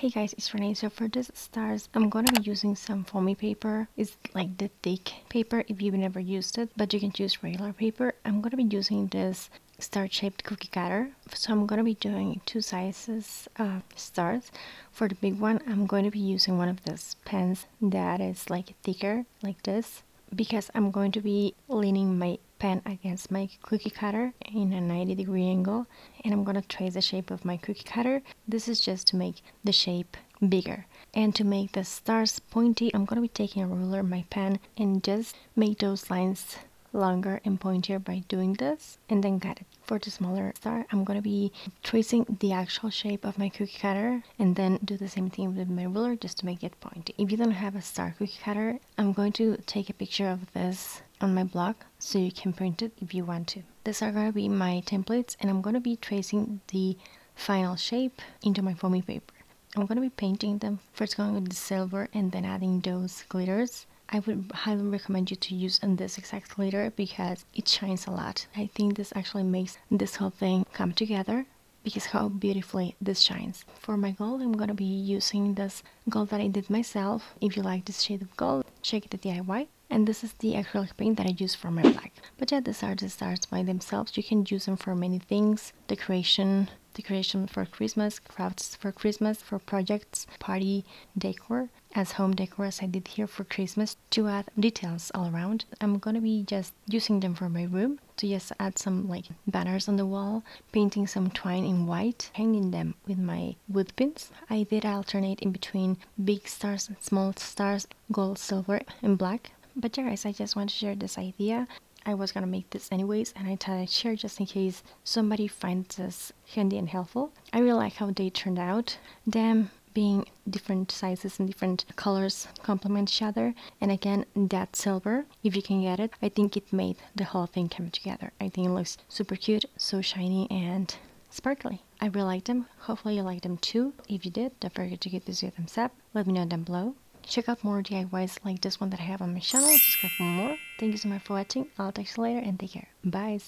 Hey guys, it's Renee. So for this stars, I'm gonna be using some foamy paper. It's like the thick paper if you've never used it, but you can use regular paper. I'm gonna be using this star-shaped cookie cutter. So I'm gonna be doing two sizes of stars. For the big one, I'm going to be using one of those pens that is like thicker, like this, because I'm going to be leaning my pen against my cookie cutter in a 90 degree angle and I'm gonna trace the shape of my cookie cutter. This is just to make the shape bigger. And to make the stars pointy, I'm gonna be taking a ruler, my pen, and just make those lines longer and pointier by doing this and then cut it. For the smaller star, I'm gonna be tracing the actual shape of my cookie cutter and then do the same thing with my ruler just to make it pointy. If you don't have a star cookie cutter, I'm going to take a picture of this on my blog so you can print it if you want to. These are gonna be my templates and I'm gonna be tracing the final shape into my foamy paper. I'm gonna be painting them first going with the silver and then adding those glitters I would highly recommend you to use this exact glitter because it shines a lot. I think this actually makes this whole thing come together because how beautifully this shines. For my gold, I'm gonna be using this gold that I did myself. If you like this shade of gold, check the DIY. And this is the acrylic paint that I use for my black. But yeah, these are the stars by themselves. You can use them for many things. Decoration, decoration for Christmas, crafts for Christmas, for projects, party decor, as home decor as I did here for Christmas to add details all around. I'm gonna be just using them for my room to just add some like banners on the wall, painting some twine in white, hanging them with my wood pins. I did alternate in between big stars, small stars, gold, silver, and black. But yeah guys, I just want to share this idea. I was gonna make this anyways and I thought I'd share just in case somebody finds this handy and helpful. I really like how they turned out. Them being different sizes and different colors complement each other. And again that silver if you can get it I think it made the whole thing come together. I think it looks super cute so shiny and sparkly. I really like them. Hopefully you like them too. If you did don't forget to give this a thumbs up. Let me know down below Check out more DIYs like this one that I have on my channel. Subscribe for more. Thank you so much for watching. I'll talk to you later and take care. Bye.